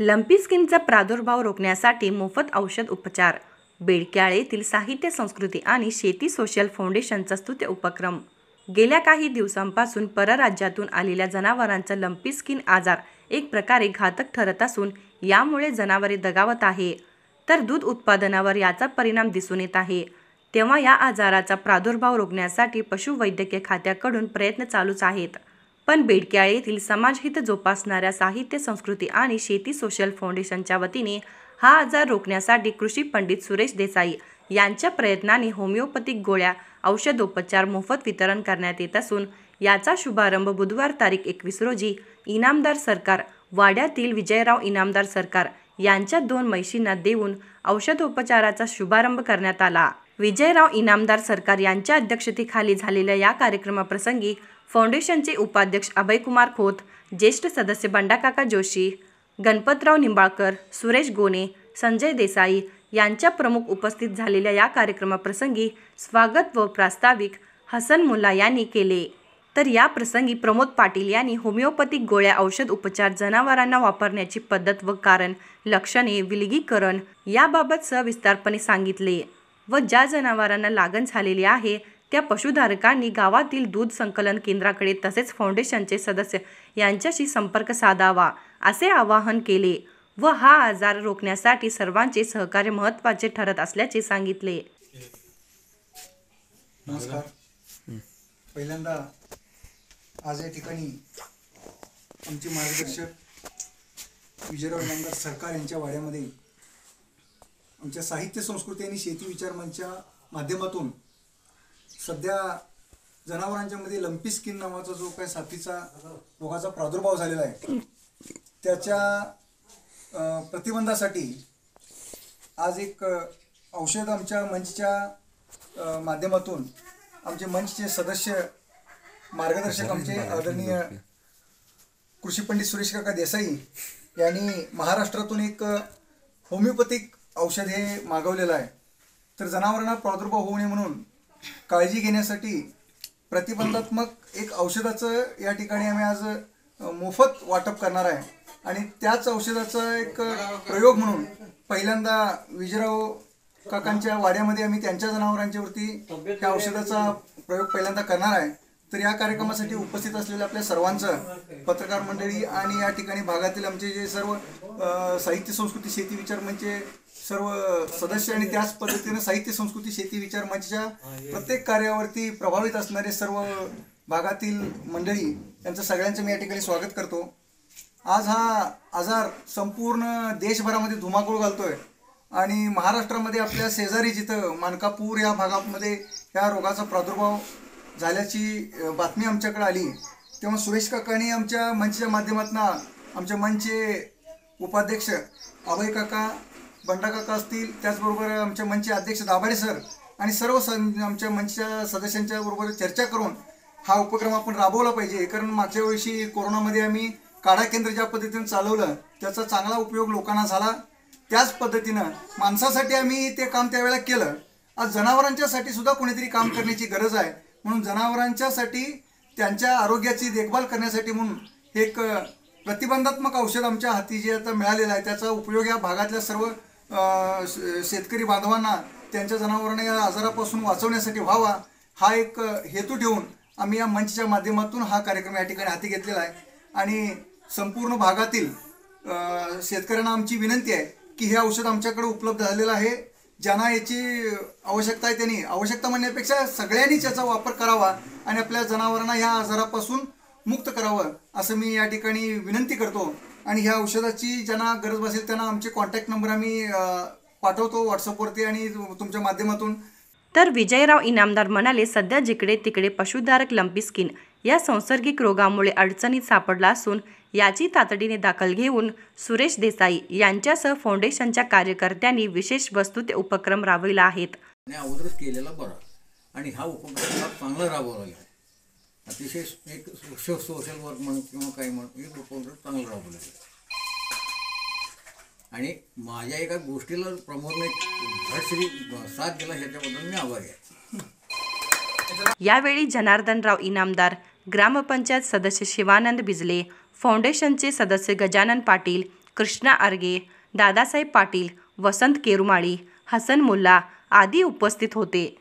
Lumpy स्किनचा प्रादुर्भाव रोखण्यासाठी मोफत औषध उपचार. बेडक्याळ येथील साहित्य संस्कृती आणि शेती सोशल फाउंडेशनचा स्तुत्य उपक्रम. गेल्या काही दिवसांपासून परराज्यातून आलेल्या जनावरांचा लंपी स्किन आजार एक प्रकारे घातक ठरत असून यामुळे जनावरे दगावत आहे. तर दूध उत्पादनावर याचा परिणाम दिसून येत आहे. तेव्हा या आजाराचा प्रादुर्भाव रोखण्यासाठी पशुवैद्यकीय खात्याकडून प्रयत्न चालूच आहेत. पण बेडक्या येथील समाजहित जोपासणाऱ्या साहित्य संस्कृती आणि शेती सोशल फाउंडेशनच्या वतीने हा आजार रोखण्यासाठी कृषी पंडित सुरेश देसाई यांच्या प्रयत्नाने होमिओपॅथिक गोळ्या औषधोपचार मोफत वितरण करण्यात येत असून याचा शुभारंभ बुधवार तारीख एकवीस रोजी इनामदार सरकार वाड्यातील विजयराव इनामदार सरकार यांच्या दोन म्हैशींना देऊन औषधोपचाराचा शुभारंभ करण्यात आला. विजयराव इनामदार सरकार यांच्या अध्यक्षतेखाली झालेल्या या कार्यक्रमाप्रसंगी फाउंडेशनचे उपाध्यक्ष अभयकुमार खोत ज्येष्ठ सदस्य बंडाकाका जोशी गणपतराव निंबाळकर सुरेश गोने संजय देसाई यांच्या प्रमुख उपस्थित झालेल्या या कार्यक्रमाप्रसंगी स्वागत व प्रास्ताविक हसन मुल्ला यांनी केले. तर या प्रसंगी प्रमोद पाटील यांनी होमिओपॅथिक गोळ्या औषध उपचार जनावरांना वापरण्याची पद्धत व कारण लक्षणे विलगीकरण याबाबत सविस्तारपणे सांगितले व ज्या जनावरांना लागण झालेली आहे त्या पशुधारकांनी गावातील दूध संकलन केंद्राकडे तसेच फाउंडेशनचे सदस्य यांच्याशी संपर्क साधावा असे आवाहन केले व हा आजार रोखण्यासाठी सर्वांचे सहकार्य महत्त्वाचे ठरत असल्याचे सांगितले. नमस्कार. पहिल्यांदा आज या ठिकाणी आमचे मार्गदर्शक विजयराव सरकार यांच्या वाड्यामध्ये आमच्या साहित्य संस्कृती आणि शेती विचार मंचच्या माध्यमातून सध्या जनावरांच्या मध्ये लंपी स्किन नावाचा जो काही साथीचा रोगाचा प्रादुर्भाव झालेला आहे त्याच्या प्रतिबंधासाठी आज एक औषध आमच्या मंचच्या माध्यमातून आमचे मंचचे सदस्य मार्गदर्शक आमचे आदरणीय कृषी पंडित सुरेश काका देसाई यांनी महाराष्ट्रातून एक होमिओपॅथिक औषध हे मागवलेलं आहे. तर जनावरांना प्रादुर्भाव होऊ नये म्हणून काळजी घेण्यासाठी प्रतिबंधात्मक एक औषधाचं या ठिकाणी आम्ही आज मोफत वाटप करणार आहे. आणि त्याच औषधाचा एक प्रयोग म्हणून पहिल्यांदा विजयराव काकांच्या वाड्यामध्ये आम्ही त्यांच्या जनावरांच्यावरती त्या औषधाचा प्रयोग पहिल्यांदा करणार आहे. तर या कार्यक्रमासाठी उपस्थित असलेल्या आपल्या सर्वांचं पत्रकार मंडळी आणि या ठिकाणी भागातील आमचे जे सर्व साहित्य संस्कृती शेती विचार मंचचे सर्व सदस्य आणि त्याच पद्धतीने साहित्य संस्कृती शेती विचार मंचच्या प्रत्येक कार्यावरती प्रभावित असणारे सर्व भागातील मंडळी यांचं सगळ्यांचं मी या ठिकाणी स्वागत करतो. आज हा आजार संपूर्ण देशभरामध्ये धुमाकूळ घालतोय आणि महाराष्ट्रामध्ये आपल्या शेजारी जिथं मानकापूर या भागामध्ये या रोगाचा प्रादुर्भाव झाल्याची बातमी आमच्याकडे आली तेव्हा सुरेश काकांनी आमच्या मंचच्या माध्यमातून आमच्या मंचचे उपाध्यक्ष अभय काका बंडाकाका असतील त्याचबरोबर आमच्या मंचचे अध्यक्ष दाभाडे सर आणि सर्व सं आमच्या मंचच्या सदस्यांच्या बरोबर चर्चा करून हा उपक्रम आपण राबवला पाहिजे. कारण मागच्या वर्षी कोरोनामध्ये आम्ही काढा केंद्र ज्या पद्धतीनं चालवलं त्याचा चांगला उपयोग लोकांना झाला. त्याच पद्धतीनं माणसासाठी आम्ही ते काम त्यावेळेला केलं. आज जनावरांच्यासाठी सुद्धा कोणीतरी काम करण्याची गरज आहे. म्हणून जनावरांच्यासाठी त्यांच्या आरोग्याची देखभाल करण्यासाठी म्हणून हे एक प्रतिबंधात्मक औषध आमच्या हाती जे आता मिळालेलं आहे त्याचा उपयोग या भागातल्या सर्व शेतकरी बांधवांना त्यांच्या जनावरांना या आजारापासून वाचवण्यासाठी व्हावा हा एक हेतू ठेवून आम्ही या मंचच्या माध्यमातून हा कार्यक्रम या ठिकाणी हाती घेतलेला आहे. आणि संपूर्ण भागातील शेतकऱ्यांना आमची विनंती आहे की हे औषध आमच्याकडे उपलब्ध झालेलं आहे. ज्यांना याची आवश्यकता आहे त्यांनी आवश्यकता म्हणण्यापेक्षा सगळ्यांनीच याचा वापर करावा आणि आपल्या जनावरांना ह्या आजारापासून मुक्त करावं असं मी या ठिकाणी विनंती करतो. आणि ह्या औषधाची ज्यांना गरज भासेल त्यांना आमचे कॉन्टॅक्ट नंबर आम्ही पाठवतो व्हॉट्सअपवरती आणि तुमच्या माध्यमातून. तर विजयराव इनामदार म्हणाले सध्या जिकडे तिकडे पशुधारक लंपी स्किन या संसर्गिक रोगामुळे अडचणीत सापडला असून याची तातडीने दखल घेऊन सुरेश देसाई यांच्यासह फाउंडेशनच्या कार्यकर्त्यांनी विशेष वस्तू ते उपक्रम राबविला आहेत. आणि अगोदरच केलेला बरा. आणि हा उपक्रम चांगला राबवला अतिशय एक सो सोशल वर्क म्हणून किंवा काही म्हणून एक उपक्रम चांगलं राबवलं गेलं आणि माझ्या एका गोष्टीला प्रमोदने धडश्री साथ दिला ह्याच्याबद्दल मी आभारी आहे. यावेळी जनार्दनराव इनामदार ग्रामपंचायत सदस्य शिवानंद बिजले फाउंडेशनचे सदस्य गजानन पाटील कृष्णा आर्गे दादासाहेब पाटील वसंत केरुमाळी हसन मुल्ला आदी उपस्थित होते.